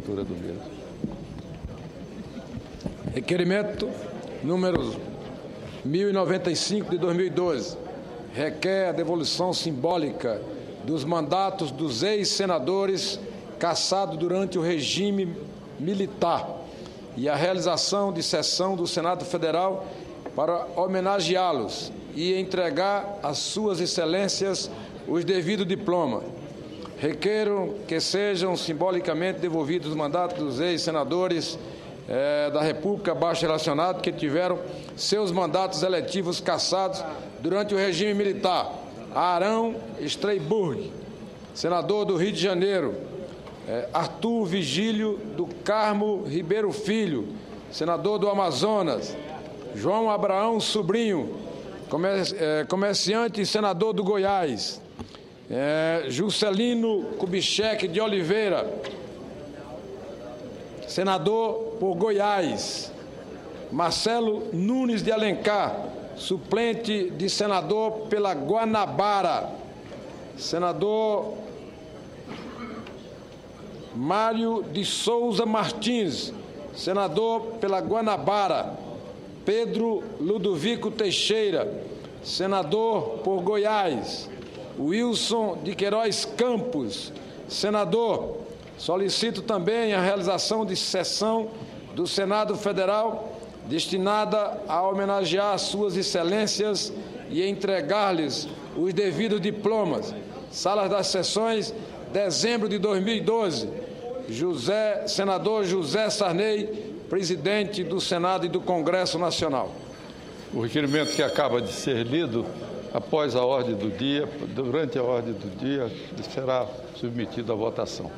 do mesmo. Requerimento número 1095 de 2012 requer a devolução simbólica dos mandatos dos ex-senadores cassados durante o regime militar e a realização de sessão do Senado Federal para homenageá-los e entregar às suas excelências os devidos diplomas. Requeiro que sejam simbolicamente devolvidos os mandatos dos ex-senadores eh, da República abaixo relacionados que tiveram seus mandatos eletivos cassados durante o regime militar. Arão Streiburg, senador do Rio de Janeiro. Eh, Arthur Vigílio do Carmo Ribeiro Filho, senador do Amazonas. João Abraão Sobrinho, eh, comerciante e senador do Goiás. É, Juscelino Kubitschek de Oliveira, senador por Goiás. Marcelo Nunes de Alencar, suplente de senador pela Guanabara. Senador Mário de Souza Martins, senador pela Guanabara. Pedro Ludovico Teixeira, senador por Goiás. Wilson de Queiroz Campos, senador. Solicito também a realização de sessão do Senado Federal destinada a homenagear suas excelências e entregar-lhes os devidos diplomas. Salas das Sessões, dezembro de 2012. José, senador José Sarney, presidente do Senado e do Congresso Nacional. O requerimento que acaba de ser lido após a ordem do dia, durante a ordem do dia, será submetido à votação.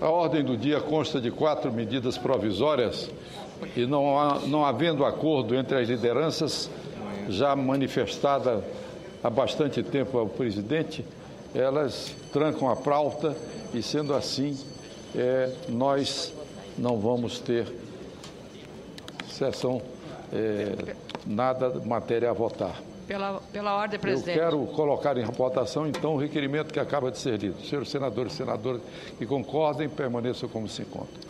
A ordem do dia consta de quatro medidas provisórias e não, há, não havendo acordo entre as lideranças, já manifestada há bastante tempo ao presidente, elas trancam a pauta e, sendo assim, é, nós não vamos ter sessão é, nada matéria a votar. Pela, pela ordem, presidente. Eu quero colocar em votação, então, o requerimento que acaba de ser lido. Senhores senadores e senadoras que concordem, permaneçam como se encontram.